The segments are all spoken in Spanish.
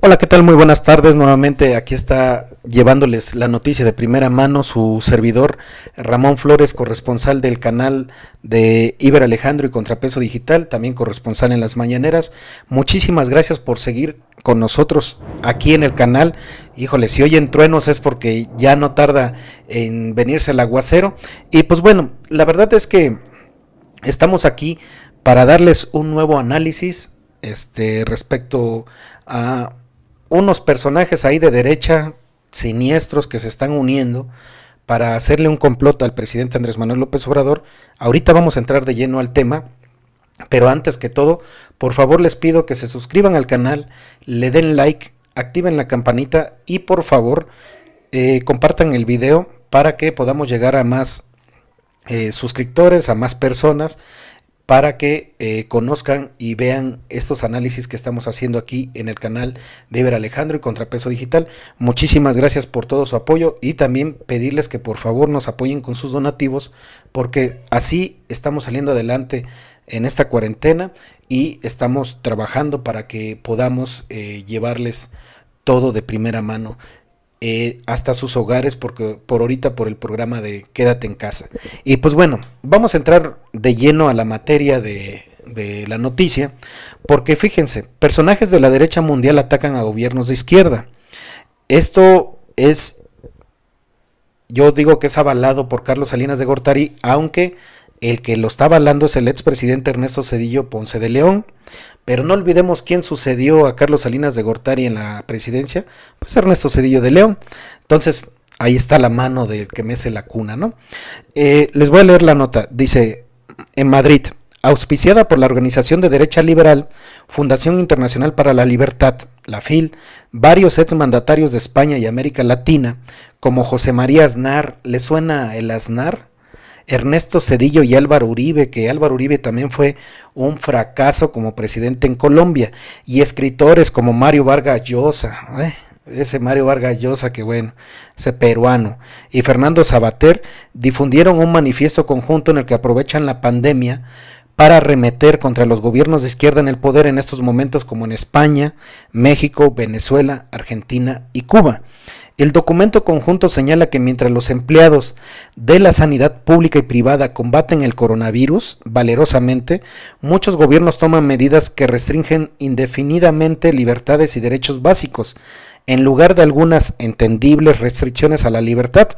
Hola, ¿qué tal? Muy buenas tardes. Nuevamente aquí está llevándoles la noticia de primera mano su servidor Ramón Flores, corresponsal del canal de Iber Alejandro y Contrapeso Digital, también corresponsal en las mañaneras. Muchísimas gracias por seguir con nosotros aquí en el canal. Híjole, si oyen truenos es porque ya no tarda en venirse el aguacero. Y pues bueno, la verdad es que estamos aquí para darles un nuevo análisis este respecto a unos personajes ahí de derecha siniestros que se están uniendo para hacerle un complot al presidente Andrés Manuel López Obrador. Ahorita vamos a entrar de lleno al tema, pero antes que todo, por favor les pido que se suscriban al canal, le den like, activen la campanita y por favor eh, compartan el video para que podamos llegar a más eh, suscriptores, a más personas para que eh, conozcan y vean estos análisis que estamos haciendo aquí en el canal de Iber Alejandro y Contrapeso Digital. Muchísimas gracias por todo su apoyo y también pedirles que por favor nos apoyen con sus donativos porque así estamos saliendo adelante en esta cuarentena y estamos trabajando para que podamos eh, llevarles todo de primera mano. Eh, hasta sus hogares porque por ahorita por el programa de Quédate en casa. Y pues bueno, vamos a entrar de lleno a la materia de, de la noticia, porque fíjense, personajes de la derecha mundial atacan a gobiernos de izquierda. Esto es, yo digo que es avalado por Carlos Salinas de Gortari, aunque el que lo está avalando es el expresidente Ernesto Cedillo Ponce de León. Pero no olvidemos quién sucedió a Carlos Salinas de Gortari en la presidencia, pues Ernesto Cedillo de León. Entonces, ahí está la mano del que mece la cuna, ¿no? Eh, les voy a leer la nota. Dice, en Madrid, auspiciada por la Organización de Derecha Liberal, Fundación Internacional para la Libertad, la FIL, varios exmandatarios de España y América Latina, como José María Aznar, ¿le suena el Aznar? Ernesto Cedillo y Álvaro Uribe, que Álvaro Uribe también fue un fracaso como presidente en Colombia, y escritores como Mario Vargas Llosa, eh, ese Mario Vargas Llosa, que bueno, ese peruano, y Fernando Sabater difundieron un manifiesto conjunto en el que aprovechan la pandemia para arremeter contra los gobiernos de izquierda en el poder en estos momentos como en España, México, Venezuela, Argentina y Cuba. El documento conjunto señala que mientras los empleados de la sanidad pública y privada combaten el coronavirus valerosamente, muchos gobiernos toman medidas que restringen indefinidamente libertades y derechos básicos, en lugar de algunas entendibles restricciones a la libertad.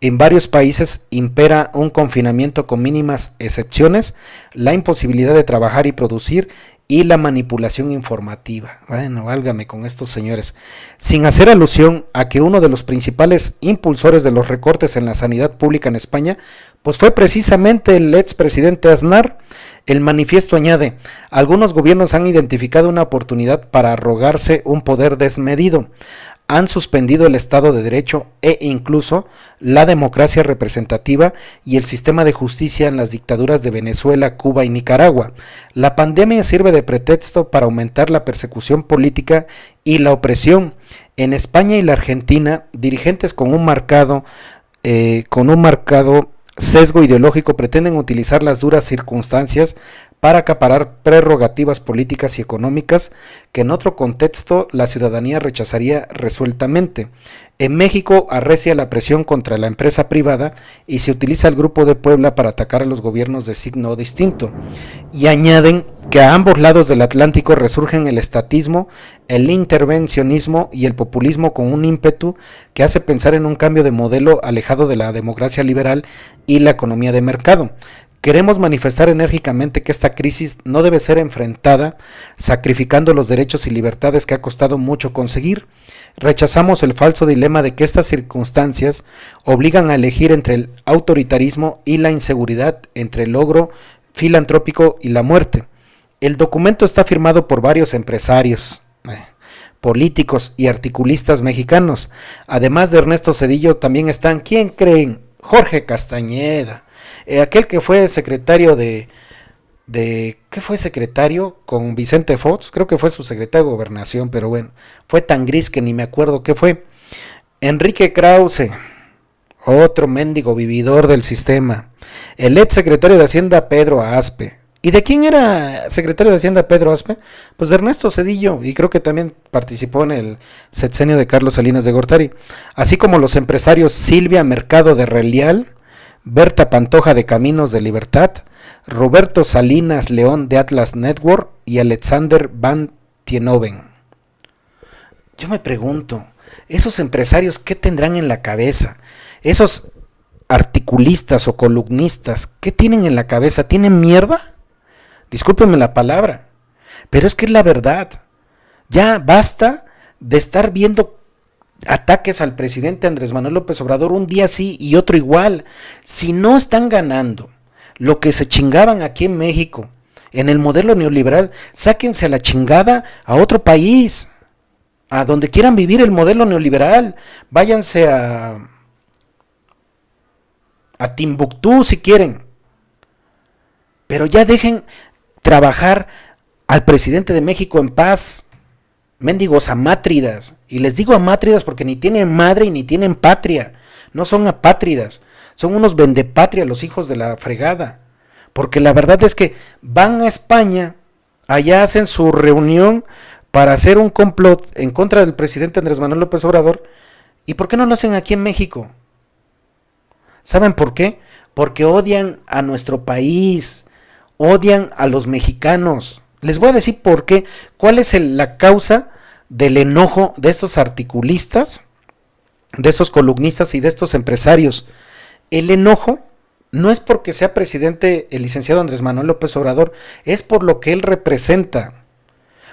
En varios países impera un confinamiento con mínimas excepciones, la imposibilidad de trabajar y producir y la manipulación informativa. Bueno, válgame con estos señores. Sin hacer alusión a que uno de los principales impulsores de los recortes en la sanidad pública en España, pues fue precisamente el expresidente Aznar. El manifiesto añade, algunos gobiernos han identificado una oportunidad para arrogarse un poder desmedido han suspendido el Estado de Derecho e incluso la democracia representativa y el sistema de justicia en las dictaduras de Venezuela, Cuba y Nicaragua. La pandemia sirve de pretexto para aumentar la persecución política y la opresión. En España y la Argentina, dirigentes con un marcado, eh, con un marcado sesgo ideológico pretenden utilizar las duras circunstancias para acaparar prerrogativas políticas y económicas que en otro contexto la ciudadanía rechazaría resueltamente. En México arrecia la presión contra la empresa privada y se utiliza el Grupo de Puebla para atacar a los gobiernos de signo distinto. Y añaden que a ambos lados del Atlántico resurgen el estatismo, el intervencionismo y el populismo con un ímpetu que hace pensar en un cambio de modelo alejado de la democracia liberal y la economía de mercado. Queremos manifestar enérgicamente que esta crisis no debe ser enfrentada sacrificando los derechos y libertades que ha costado mucho conseguir. Rechazamos el falso dilema de que estas circunstancias obligan a elegir entre el autoritarismo y la inseguridad, entre el logro filantrópico y la muerte. El documento está firmado por varios empresarios, eh, políticos y articulistas mexicanos. Además de Ernesto Cedillo, también están, ¿quién creen? Jorge Castañeda, eh, aquel que fue secretario de, de, ¿qué fue secretario? Con Vicente Fox, creo que fue su secretario de gobernación, pero bueno, fue tan gris que ni me acuerdo qué fue. Enrique Krause, otro mendigo vividor del sistema. El ex secretario de Hacienda Pedro Aspe, ¿Y de quién era secretario de Hacienda Pedro Aspe? Pues de Ernesto Cedillo, y creo que también participó en el sexenio de Carlos Salinas de Gortari, así como los empresarios Silvia Mercado de Relial, Berta Pantoja de Caminos de Libertad, Roberto Salinas León de Atlas Network y Alexander Van Tienoven. Yo me pregunto, esos empresarios, ¿qué tendrán en la cabeza? Esos articulistas o columnistas, ¿qué tienen en la cabeza? ¿Tienen mierda? Discúlpenme la palabra, pero es que es la verdad. Ya basta de estar viendo ataques al presidente Andrés Manuel López Obrador un día sí y otro igual. Si no están ganando lo que se chingaban aquí en México, en el modelo neoliberal, sáquense a la chingada a otro país, a donde quieran vivir el modelo neoliberal. Váyanse a, a Timbuktu si quieren. Pero ya dejen trabajar al presidente de México en paz. Mendigos amátridas. Y les digo amátridas porque ni tienen madre ni tienen patria. No son apátridas. Son unos vendepatria los hijos de la fregada. Porque la verdad es que van a España, allá hacen su reunión para hacer un complot en contra del presidente Andrés Manuel López Obrador. ¿Y por qué no lo hacen aquí en México? ¿Saben por qué? Porque odian a nuestro país, odian a los mexicanos. Les voy a decir por qué, cuál es la causa del enojo de estos articulistas, de estos columnistas y de estos empresarios. El enojo no es porque sea presidente el licenciado Andrés Manuel López Obrador, es por lo que él representa.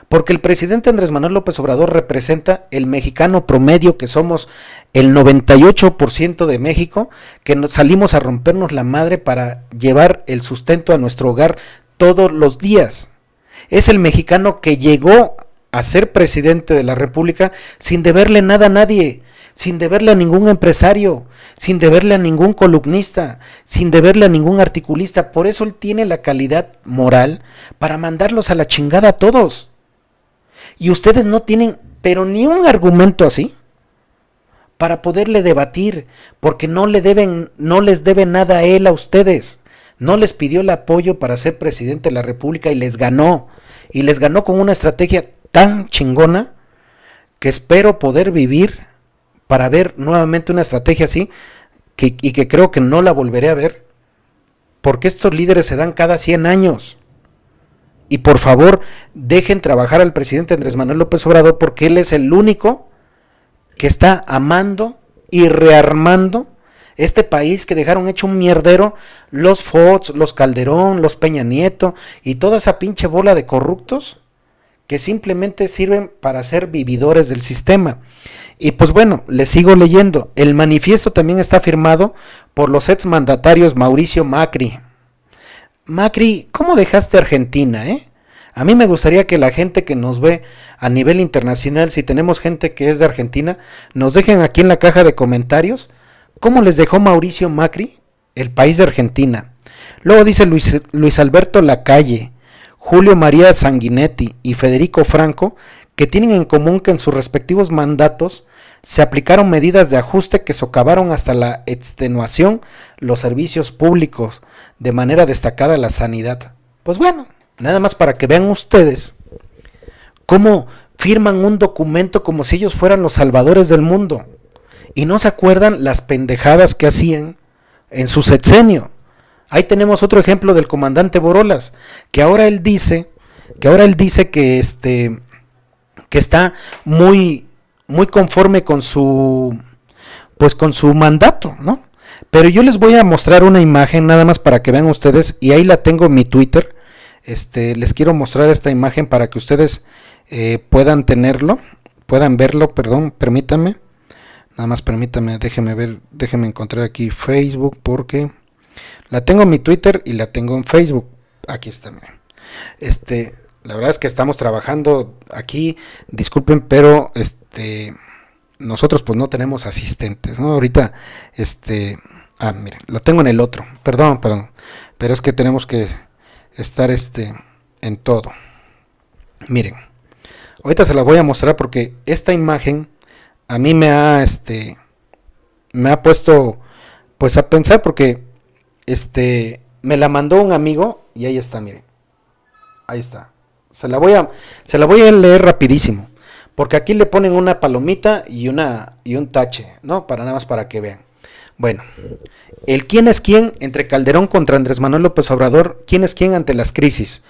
Porque el presidente Andrés Manuel López Obrador representa el mexicano promedio, que somos el 98% de México, que salimos a rompernos la madre para llevar el sustento a nuestro hogar todos los días. Es el mexicano que llegó a ser presidente de la República sin deberle nada a nadie, sin deberle a ningún empresario, sin deberle a ningún columnista, sin deberle a ningún articulista. Por eso él tiene la calidad moral para mandarlos a la chingada a todos y ustedes no tienen, pero ni un argumento así para poderle debatir, porque no le deben, no les debe nada a él a ustedes. No les pidió el apoyo para ser presidente de la República y les ganó. Y les ganó con una estrategia tan chingona que espero poder vivir para ver nuevamente una estrategia así que, y que creo que no la volveré a ver. Porque estos líderes se dan cada 100 años. Y por favor, dejen trabajar al presidente Andrés Manuel López Obrador porque él es el único que está amando y rearmando este país que dejaron hecho un mierdero los Fox, los Calderón, los Peña Nieto y toda esa pinche bola de corruptos que simplemente sirven para ser vividores del sistema. Y pues bueno, les sigo leyendo. El manifiesto también está firmado por los ex mandatarios Mauricio Macri, Macri, ¿cómo dejaste Argentina, eh? A mí me gustaría que la gente que nos ve a nivel internacional, si tenemos gente que es de Argentina, nos dejen aquí en la caja de comentarios cómo les dejó Mauricio Macri el país de Argentina. Luego dice Luis, Alberto Lacalle, Julio María Sanguinetti y Federico Franco, que tienen en común que en sus respectivos mandatos se aplicaron medidas de ajuste que socavaron hasta la extenuación los servicios públicos, de manera destacada la sanidad. Pues bueno, nada más para que vean ustedes cómo firman un documento como si ellos fueran los salvadores del mundo y no se acuerdan las pendejadas que hacían en su sexenio. Ahí tenemos otro ejemplo del comandante Borolas, que ahora él dice, que ahora él dice que este que está muy muy conforme con su pues con su mandato, ¿no? Pero yo les voy a mostrar una imagen nada más para que vean ustedes y ahí la tengo en mi Twitter. Este, les quiero mostrar esta imagen para que ustedes eh, puedan tenerlo, puedan verlo, perdón, permítanme. Nada más permítanme, déjenme ver, déjenme encontrar aquí Facebook porque la tengo en mi Twitter y la tengo en Facebook. Aquí está, miren. Este, la verdad es que estamos trabajando aquí, disculpen, pero este nosotros pues no tenemos asistentes, ¿no? Ahorita este ah, miren, lo tengo en el otro. Perdón, perdón, pero es que tenemos que estar este en todo. Miren. Ahorita se la voy a mostrar porque esta imagen a mí me ha este me ha puesto pues a pensar porque este me la mandó un amigo y ahí está, miren. Ahí está. Se la voy a, se la voy a leer rapidísimo. Porque aquí le ponen una palomita y, una, y un tache, ¿no? Para nada más para que vean. Bueno, el quién es quién entre Calderón contra Andrés Manuel López Obrador, quién es quién ante las crisis.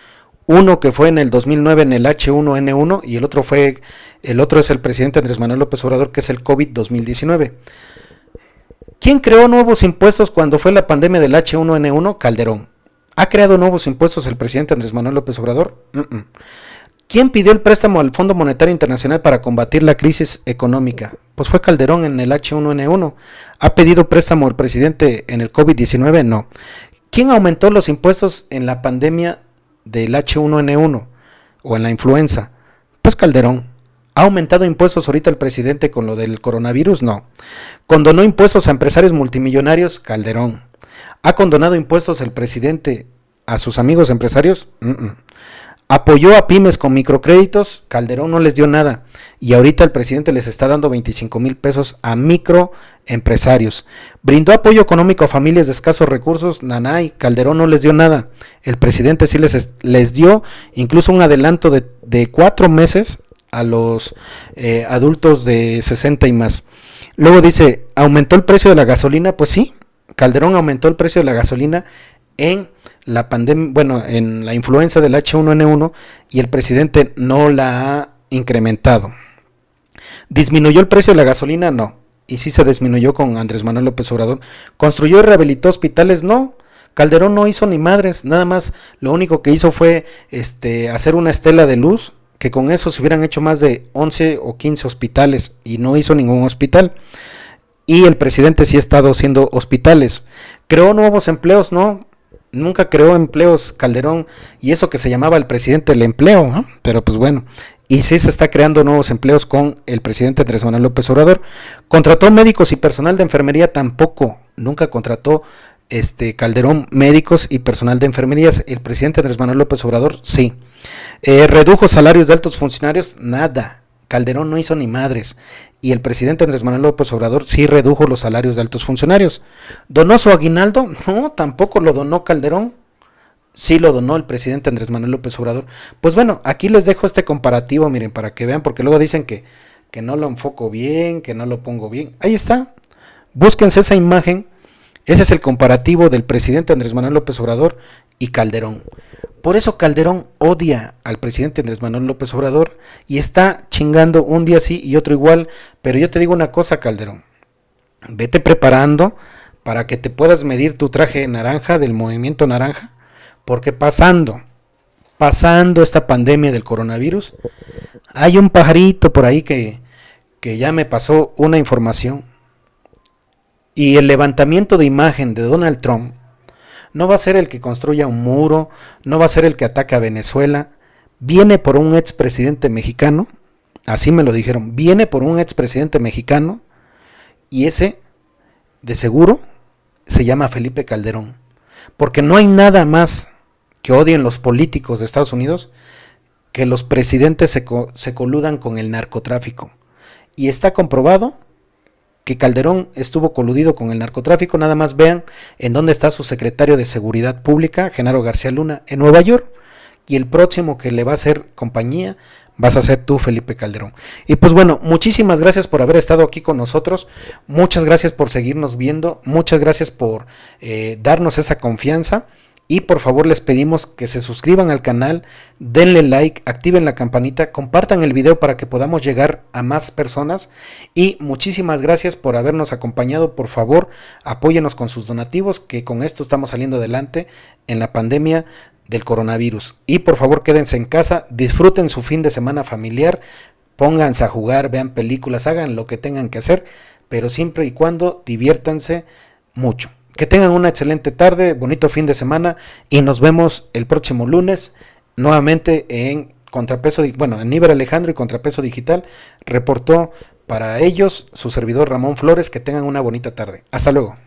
Uno que fue en el 2009 en el H1N1 y el otro fue, el otro es el presidente Andrés Manuel López Obrador que es el COVID 2019. ¿Quién creó nuevos impuestos cuando fue la pandemia del H1N1? Calderón. ¿Ha creado nuevos impuestos el presidente Andrés Manuel López Obrador? ¿Quién pidió el préstamo al Fondo Monetario Internacional para combatir la crisis económica? Pues fue Calderón en el H1N1. ¿Ha pedido préstamo el presidente en el COVID-19? No. ¿Quién aumentó los impuestos en la pandemia del H1N1 o en la influenza? Pues Calderón. ¿Ha aumentado impuestos ahorita el presidente con lo del coronavirus? No. ¿Condonó impuestos a empresarios multimillonarios? Calderón. ¿Ha condonado impuestos el presidente a sus amigos empresarios? Apoyó a pymes con microcréditos, Calderón no les dio nada. Y ahorita el presidente les está dando 25 mil pesos a microempresarios. Brindó apoyo económico a familias de escasos recursos, Nanay, Calderón no les dio nada. El presidente sí les, les dio incluso un adelanto de, de cuatro meses a los eh, adultos de 60 y más. Luego dice, ¿aumentó el precio de la gasolina? Pues sí, Calderón aumentó el precio de la gasolina en la pandemia, bueno, en la influencia del H1N1 y el presidente no la ha incrementado. ¿Disminuyó el precio de la gasolina? No. Y sí se disminuyó con Andrés Manuel López Obrador. ¿Construyó y rehabilitó hospitales? No. Calderón no hizo ni madres, nada más lo único que hizo fue este, hacer una estela de luz que con eso se hubieran hecho más de 11 o 15 hospitales y no hizo ningún hospital. Y el presidente sí ha estado haciendo hospitales. ¿Creó nuevos empleos? No, nunca creó empleos Calderón y eso que se llamaba el presidente del empleo, pero pues bueno. Y sí se está creando nuevos empleos con el presidente Andrés Manuel López Obrador. Contrató médicos y personal de enfermería tampoco. Nunca contrató este Calderón médicos y personal de enfermerías. El presidente Andrés Manuel López Obrador sí. Eh, redujo salarios de altos funcionarios, nada. Calderón no hizo ni madres. Y el presidente Andrés Manuel López Obrador sí redujo los salarios de altos funcionarios. ¿Donó su aguinaldo? No, tampoco lo donó Calderón. Sí lo donó el presidente Andrés Manuel López Obrador. Pues bueno, aquí les dejo este comparativo, miren, para que vean, porque luego dicen que, que no lo enfoco bien, que no lo pongo bien. Ahí está. Búsquense esa imagen. Ese es el comparativo del presidente Andrés Manuel López Obrador y Calderón. Por eso Calderón odia al presidente Andrés Manuel López Obrador y está chingando un día sí y otro igual. Pero yo te digo una cosa, Calderón. Vete preparando para que te puedas medir tu traje naranja del movimiento naranja. Porque pasando, pasando esta pandemia del coronavirus, hay un pajarito por ahí que, que ya me pasó una información. Y el levantamiento de imagen de Donald Trump no va a ser el que construya un muro, no va a ser el que ataque a Venezuela, viene por un expresidente mexicano, así me lo dijeron, viene por un expresidente mexicano y ese, de seguro, se llama Felipe Calderón, porque no hay nada más que odien los políticos de Estados Unidos que los presidentes se, se coludan con el narcotráfico. Y está comprobado que Calderón estuvo coludido con el narcotráfico, nada más vean en dónde está su secretario de Seguridad Pública, Genaro García Luna, en Nueva York, y el próximo que le va a hacer compañía vas a ser tú, Felipe Calderón. Y pues bueno, muchísimas gracias por haber estado aquí con nosotros, muchas gracias por seguirnos viendo, muchas gracias por eh, darnos esa confianza. Y por favor les pedimos que se suscriban al canal, denle like, activen la campanita, compartan el video para que podamos llegar a más personas. Y muchísimas gracias por habernos acompañado. Por favor, apóyenos con sus donativos, que con esto estamos saliendo adelante en la pandemia del coronavirus. Y por favor quédense en casa, disfruten su fin de semana familiar, pónganse a jugar, vean películas, hagan lo que tengan que hacer, pero siempre y cuando diviértanse mucho. Que tengan una excelente tarde, bonito fin de semana y nos vemos el próximo lunes nuevamente en Contrapeso, bueno, en Iber Alejandro y Contrapeso Digital. Reportó para ellos su servidor Ramón Flores. Que tengan una bonita tarde. Hasta luego.